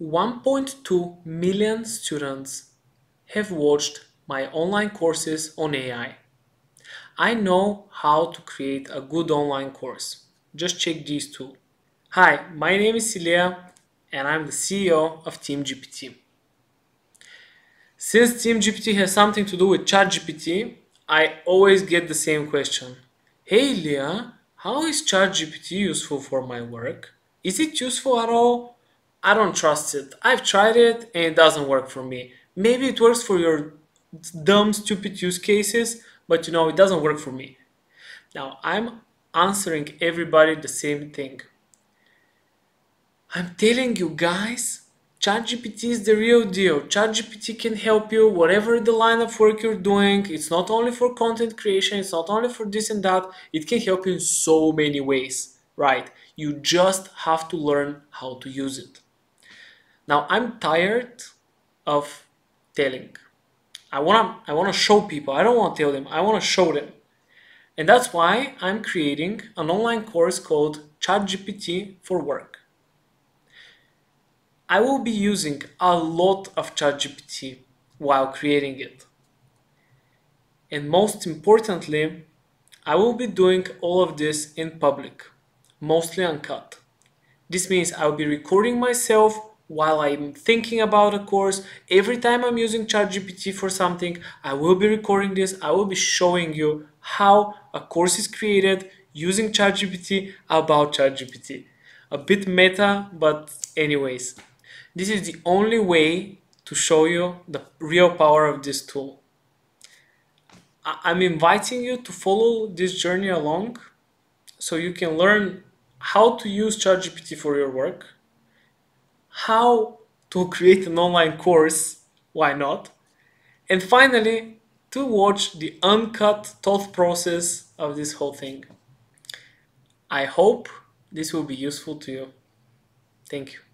1.2 million students have watched my online courses on AI. I know how to create a good online course. Just check these two. Hi, my name is Iliya and I'm the CEO of TeamGPT. Since TeamGPT has something to do with ChatGPT, I always get the same question. Hey Iliya, how is ChatGPT useful for my work? Is it useful at all? I don't trust it. I've tried it and it doesn't work for me. Maybe it works for your dumb, stupid use cases, but you know, it doesn't work for me. Now, I'm answering everybody the same thing. I'm telling you guys, ChatGPT is the real deal. ChatGPT can help you whatever the line of work you're doing. It's not only for content creation, it's not only for this and that. It can help you in so many ways, right? You just have to learn how to use it. Now I'm tired of telling. I wanna I wanna show people. I don't wanna tell them. I wanna show them. And that's why I'm creating an online course called ChatGPT for Work. I will be using a lot of ChatGPT while creating it. And most importantly, I will be doing all of this in public, mostly uncut. This means I'll be recording myself while I'm thinking about a course, every time I'm using ChatGPT for something, I will be recording this. I will be showing you how a course is created using ChatGPT about ChatGPT. A bit meta, but anyways, this is the only way to show you the real power of this tool. I'm inviting you to follow this journey along so you can learn how to use ChatGPT for your work how to create an online course, why not? And finally, to watch the uncut thought process of this whole thing. I hope this will be useful to you. Thank you.